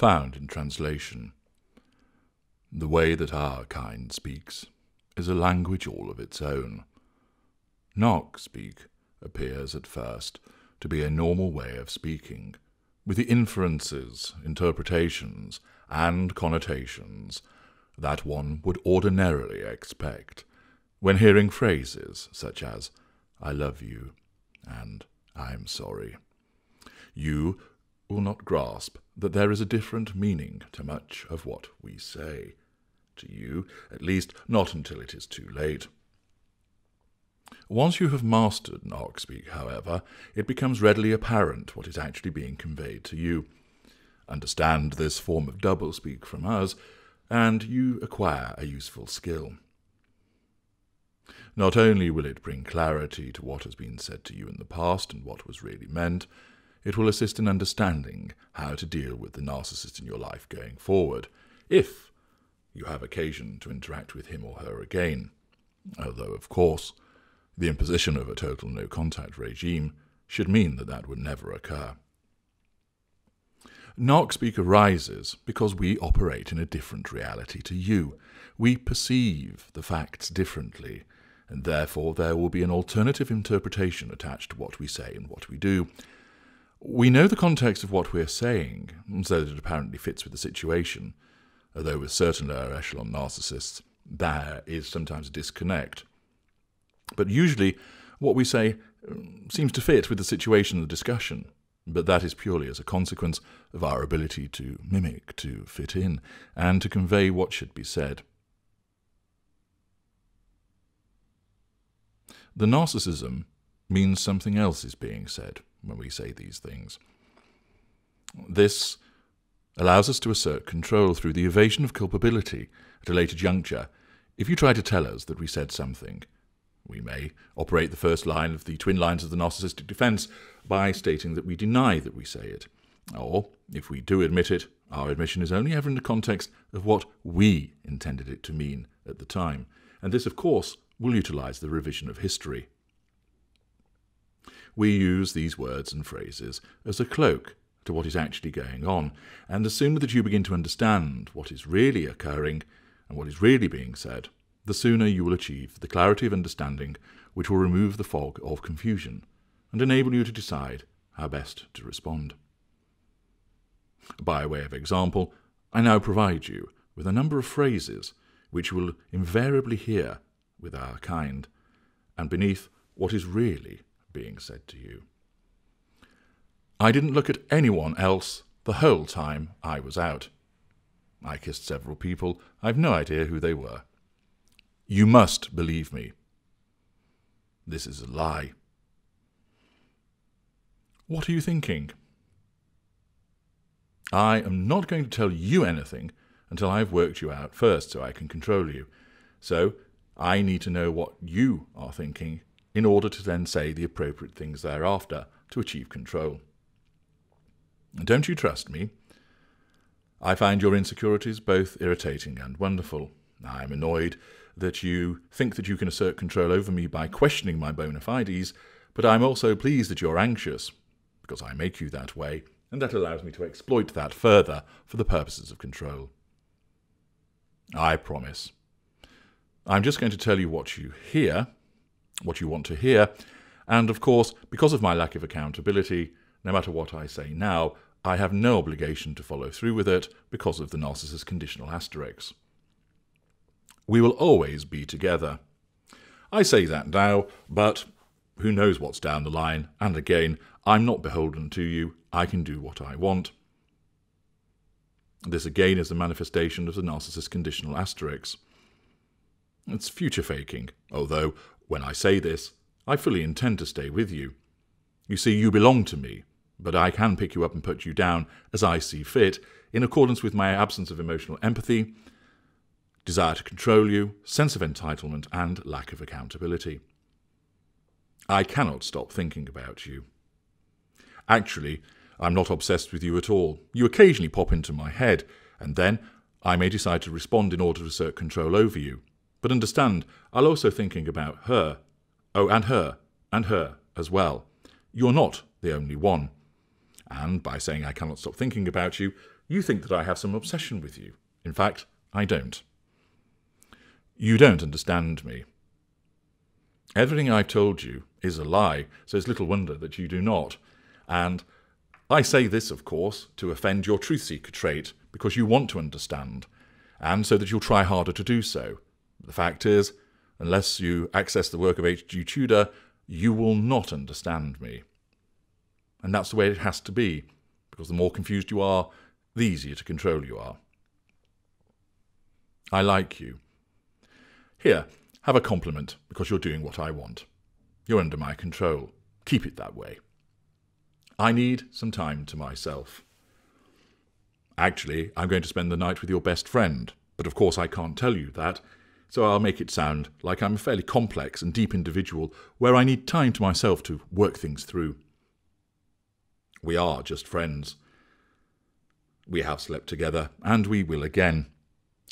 found in translation. The way that our kind speaks is a language all of its own. Narc speak appears at first to be a normal way of speaking, with the inferences, interpretations, and connotations that one would ordinarily expect when hearing phrases such as I love you and I'm sorry. You will not grasp that there is a different meaning to much of what we say. To you, at least, not until it is too late. Once you have mastered Narcspeak, however, it becomes readily apparent what is actually being conveyed to you. Understand this form of doublespeak from us, and you acquire a useful skill. Not only will it bring clarity to what has been said to you in the past and what was really meant, it will assist in understanding how to deal with the narcissist in your life going forward, if you have occasion to interact with him or her again. Although, of course, the imposition of a total no contact regime should mean that that would never occur. Narcspeak arises because we operate in a different reality to you. We perceive the facts differently, and therefore there will be an alternative interpretation attached to what we say and what we do. We know the context of what we're saying, so that it apparently fits with the situation, although with certain lower echelon narcissists there is sometimes a disconnect. But usually what we say um, seems to fit with the situation and the discussion, but that is purely as a consequence of our ability to mimic, to fit in, and to convey what should be said. The narcissism means something else is being said when we say these things. This allows us to assert control through the evasion of culpability at a later juncture. If you try to tell us that we said something, we may operate the first line of the twin lines of the narcissistic defense by stating that we deny that we say it. Or, if we do admit it, our admission is only ever in the context of what we intended it to mean at the time. And this, of course, will utilize the revision of history. We use these words and phrases as a cloak to what is actually going on, and the sooner that you begin to understand what is really occurring and what is really being said, the sooner you will achieve the clarity of understanding which will remove the fog of confusion and enable you to decide how best to respond. By way of example, I now provide you with a number of phrases which you will invariably hear with our kind, and beneath what is really being said to you. I didn't look at anyone else the whole time I was out. I kissed several people. I've no idea who they were. You must believe me. This is a lie. What are you thinking? I am not going to tell you anything until I've worked you out first so I can control you. So I need to know what you are thinking in order to then say the appropriate things thereafter to achieve control. Don't you trust me? I find your insecurities both irritating and wonderful. I am annoyed that you think that you can assert control over me by questioning my bona fides, but I am also pleased that you're anxious, because I make you that way, and that allows me to exploit that further for the purposes of control. I promise I'm just going to tell you what you hear, what you want to hear, and of course, because of my lack of accountability, no matter what I say now, I have no obligation to follow through with it because of the narcissist conditional asterisks. We will always be together. I say that now, but who knows what's down the line, and again, I'm not beholden to you, I can do what I want. This again is a manifestation of the narcissist conditional asterisks. It's future faking, although, when I say this, I fully intend to stay with you. You see, you belong to me, but I can pick you up and put you down as I see fit, in accordance with my absence of emotional empathy, desire to control you, sense of entitlement, and lack of accountability. I cannot stop thinking about you. Actually, I'm not obsessed with you at all. You occasionally pop into my head, and then I may decide to respond in order to assert control over you. But understand, I'll also thinking about her. Oh, and her, and her as well. You're not the only one. And by saying I cannot stop thinking about you, you think that I have some obsession with you. In fact, I don't. You don't understand me. Everything I've told you is a lie, so it's little wonder that you do not. And I say this, of course, to offend your truth seeker trait, because you want to understand, and so that you'll try harder to do so. The fact is, unless you access the work of H.G. Tudor, you will not understand me. And that's the way it has to be, because the more confused you are, the easier to control you are. I like you. Here, have a compliment because you're doing what I want. You're under my control. Keep it that way. I need some time to myself. Actually, I'm going to spend the night with your best friend, but of course I can't tell you that, so I'll make it sound like I'm a fairly complex and deep individual where I need time to myself to work things through. We are just friends. We have slept together, and we will again.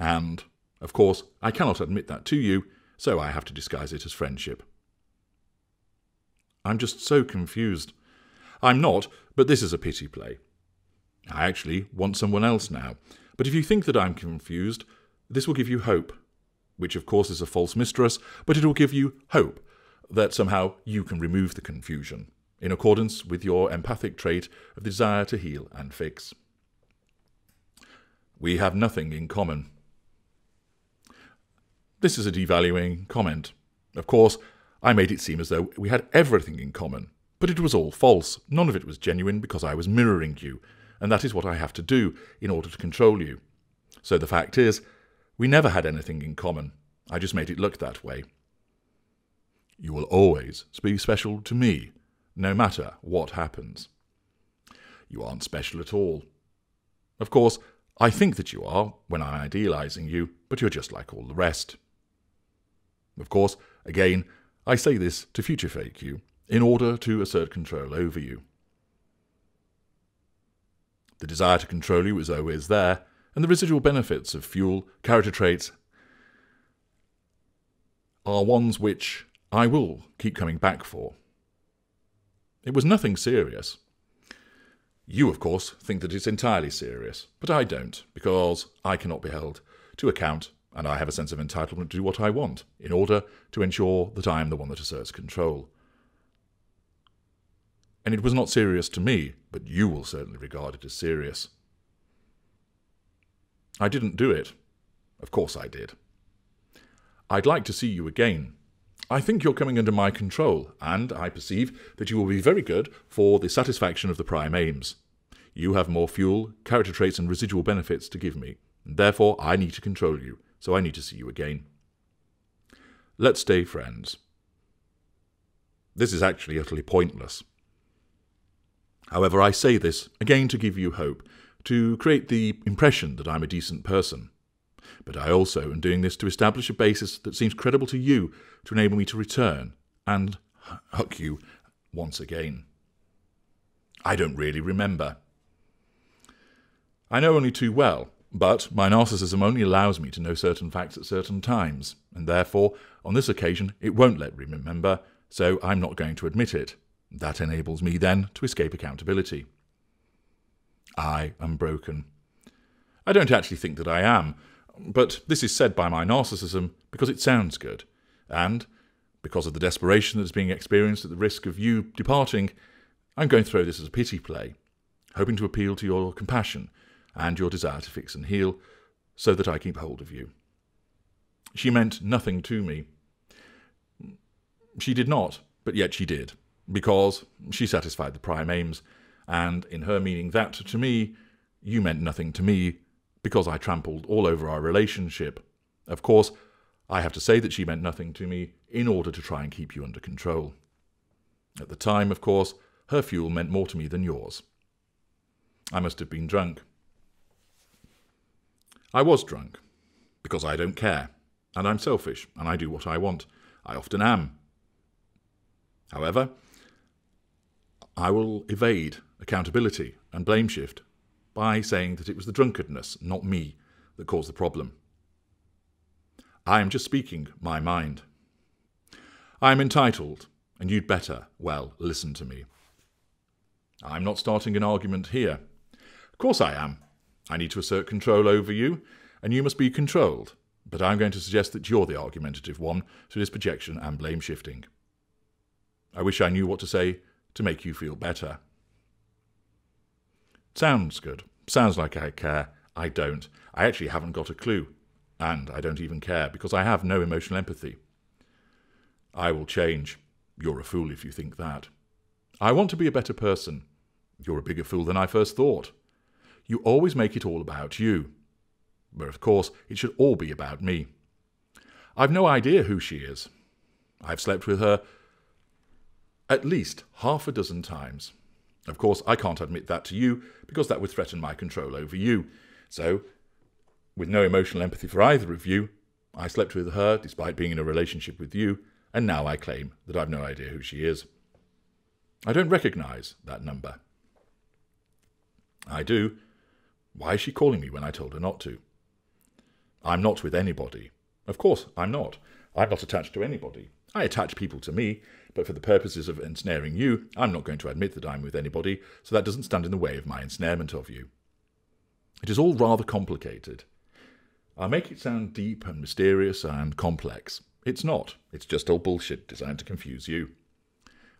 And, of course, I cannot admit that to you, so I have to disguise it as friendship. I'm just so confused. I'm not, but this is a pity play. I actually want someone else now. But if you think that I'm confused, this will give you hope, which of course is a false mistress, but it will give you hope that somehow you can remove the confusion, in accordance with your empathic trait of desire to heal and fix. We have nothing in common. This is a devaluing comment. Of course, I made it seem as though we had everything in common, but it was all false. None of it was genuine because I was mirroring you, and that is what I have to do in order to control you. So the fact is, we never had anything in common. I just made it look that way. You will always be special to me, no matter what happens. You aren't special at all. Of course, I think that you are when I'm idealizing you, but you're just like all the rest. Of course, again, I say this to future fake you in order to assert control over you. The desire to control you is always there, and the residual benefits of fuel, character traits, are ones which I will keep coming back for. It was nothing serious. You, of course, think that it's entirely serious, but I don't, because I cannot be held to account, and I have a sense of entitlement to do what I want, in order to ensure that I am the one that asserts control. And it was not serious to me, but you will certainly regard it as serious. I didn't do it. Of course I did. I'd like to see you again. I think you're coming under my control, and I perceive that you will be very good for the satisfaction of the prime aims. You have more fuel, character traits, and residual benefits to give me, and therefore I need to control you, so I need to see you again. Let's stay friends. This is actually utterly pointless. However, I say this again to give you hope, to create the impression that I'm a decent person. But I also am doing this to establish a basis that seems credible to you to enable me to return and huck you once again. I don't really remember. I know only too well, but my narcissism only allows me to know certain facts at certain times, and therefore, on this occasion, it won't let me remember, so I'm not going to admit it. That enables me then to escape accountability. I am broken. I don't actually think that I am, but this is said by my narcissism because it sounds good, and because of the desperation that is being experienced at the risk of you departing, I'm going to throw this as a pity play, hoping to appeal to your compassion and your desire to fix and heal, so that I keep hold of you. She meant nothing to me. She did not, but yet she did, because she satisfied the prime aims, and in her meaning that to me, you meant nothing to me, because I trampled all over our relationship. Of course, I have to say that she meant nothing to me in order to try and keep you under control. At the time, of course, her fuel meant more to me than yours. I must have been drunk. I was drunk, because I don't care, and I'm selfish, and I do what I want. I often am. However, I will evade accountability and blame shift by saying that it was the drunkenness, not me, that caused the problem. I am just speaking my mind. I am entitled, and you'd better, well, listen to me. I'm not starting an argument here. Of course I am. I need to assert control over you, and you must be controlled. But I'm going to suggest that you're the argumentative one through this projection and blame shifting. I wish I knew what to say to make you feel better. Sounds good. Sounds like I care. I don't. I actually haven't got a clue. And I don't even care because I have no emotional empathy. I will change. You're a fool if you think that. I want to be a better person. You're a bigger fool than I first thought. You always make it all about you. But of course, it should all be about me. I've no idea who she is. I've slept with her at least half a dozen times. Of course, I can't admit that to you because that would threaten my control over you. So, with no emotional empathy for either of you, I slept with her despite being in a relationship with you, and now I claim that I've no idea who she is. I don't recognize that number. I do. Why is she calling me when I told her not to? I'm not with anybody. Of course, I'm not. I'm not attached to anybody. I attach people to me, but for the purposes of ensnaring you, I'm not going to admit that I'm with anybody, so that doesn't stand in the way of my ensnarement of you. It is all rather complicated. I'll make it sound deep and mysterious and complex. It's not. It's just all bullshit designed to confuse you.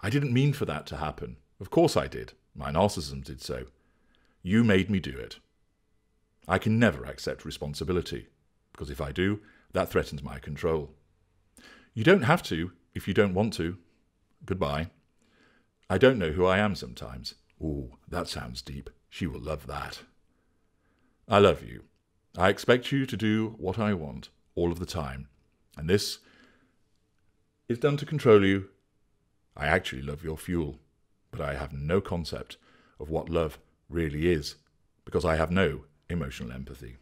I didn't mean for that to happen. Of course I did. My narcissism did so. You made me do it. I can never accept responsibility, because if I do, that threatens my control. You don't have to if you don't want to. Goodbye. I don't know who I am sometimes. Ooh, that sounds deep. She will love that. I love you. I expect you to do what I want all of the time. And this is done to control you. I actually love your fuel, but I have no concept of what love really is because I have no emotional empathy.